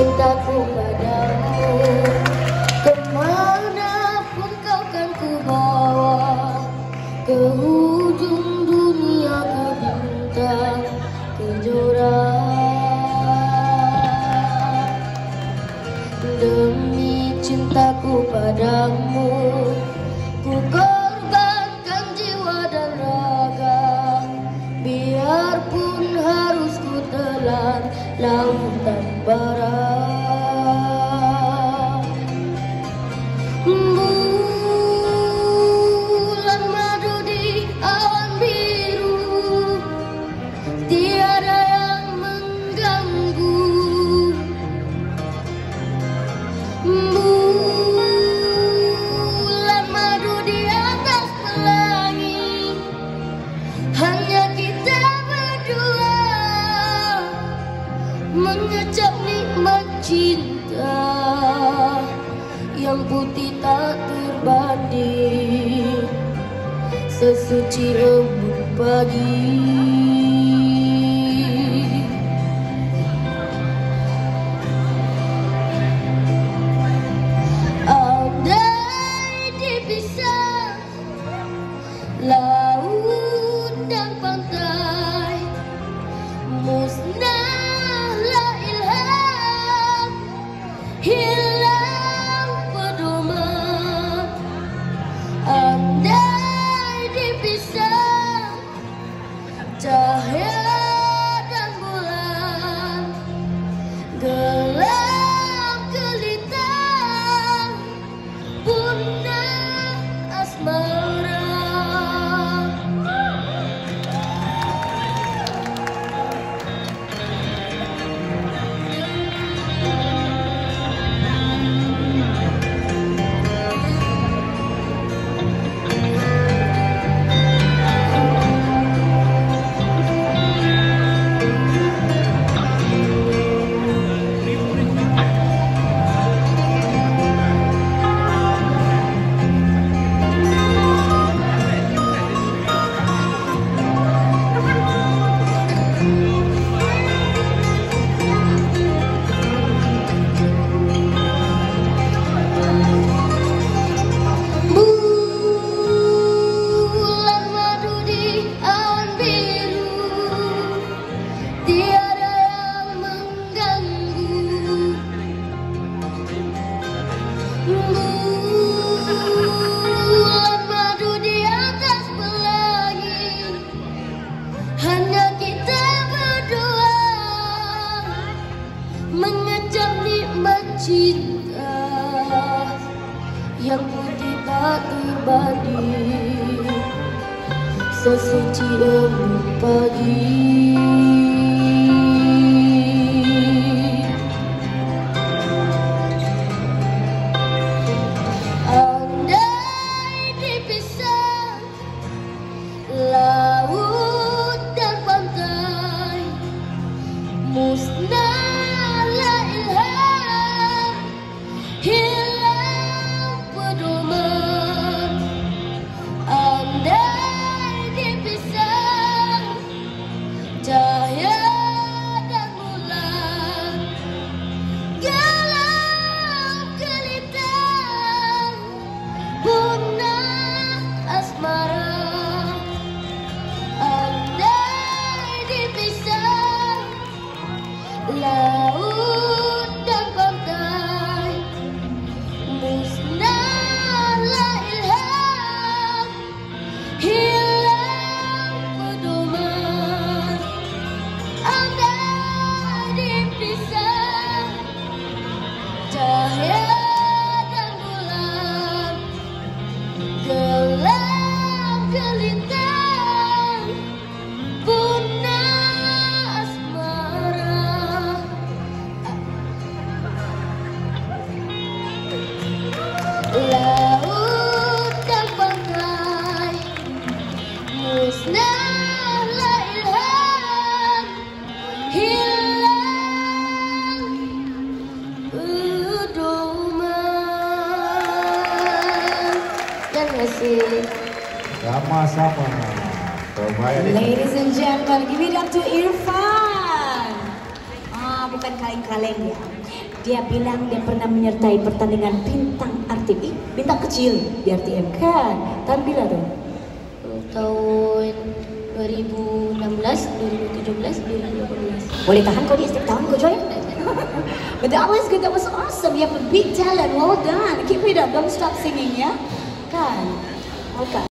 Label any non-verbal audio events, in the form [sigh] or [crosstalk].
cintaku padamu Ke mana pun kau kan ku bawa Ke ujung dunia ke bintang kejora Demi cintaku padamu lòng tầm bờ đó Mengecap nikmat cinta Yang putih tak terbanding. Sesuci embun pagi cahaya dan bulan gelap gelita punah cinta yang putih tak terbanding sesuci pagi. Cahaya laut dan pantai musnahlah ilham hilang pedoman dan kasih Sama-sama. Ladies and gentlemen, give it up to Irfan. Ah, bukan kaleng-kaleng ya. Dia bilang dia pernah menyertai pertandingan bintang RTP, bintang kecil di RTM kan? Tahun bila tuh? Tahun 2016, 2017, 2018. Boleh tahan kau di setiap tahun kau join? [laughs] But that was good, that was awesome. You have a big talent. Well done. Keep it up. Don't stop singing ya. Kan? Okay.